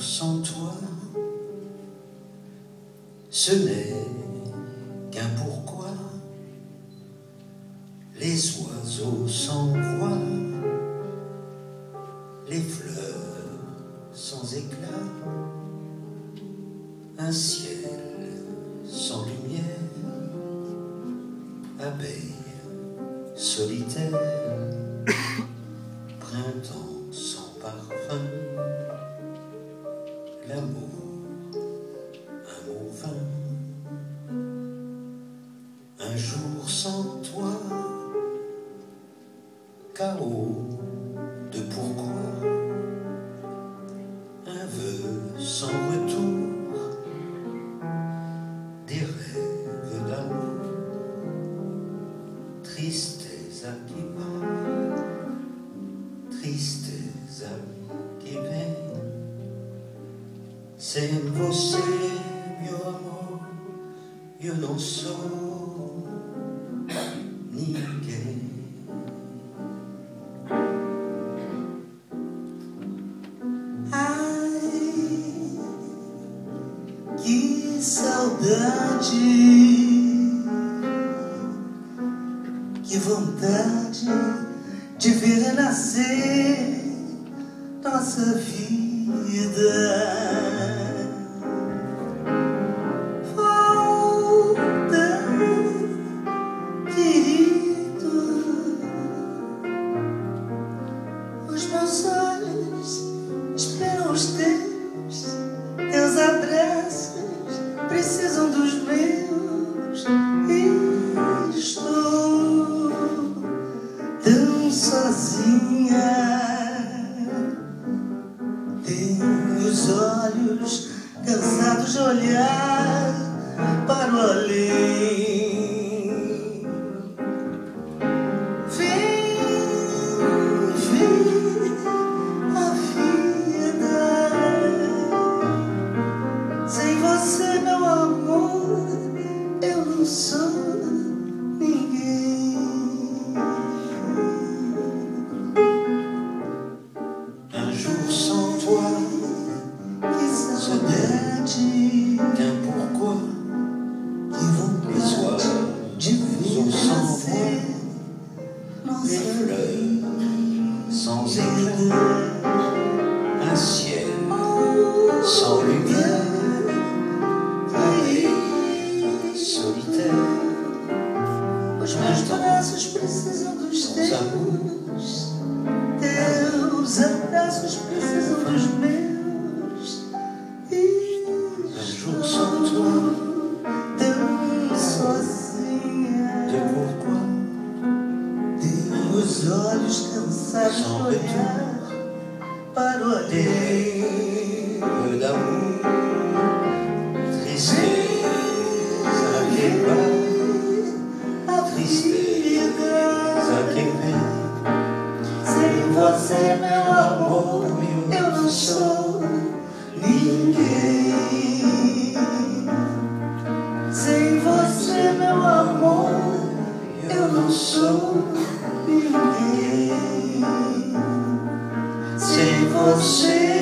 sans toi, ce n'est qu'un pourquoi. Les oiseaux s'envoient, les fleurs sans éclat, un ciel sans lumière, abeille solitaire, un jour sans toi, chaos de pourquoi, un vœu sans retour, des rêves d'amour, tristeza que vai, tristeza que vem. Sem você, meu amor, ninguém. Ai, que saudade, que vontade de ver renascer nossa vida. Meus olhos esperam os teus, teus abraços precisam dos meus. E estou tão sozinha. Tenho os olhos cansados de olhar para o além. Olhos cansados de olhar para o além. Não ninguém. Sem você, meu amor, eu não sou ninguém. Sem você,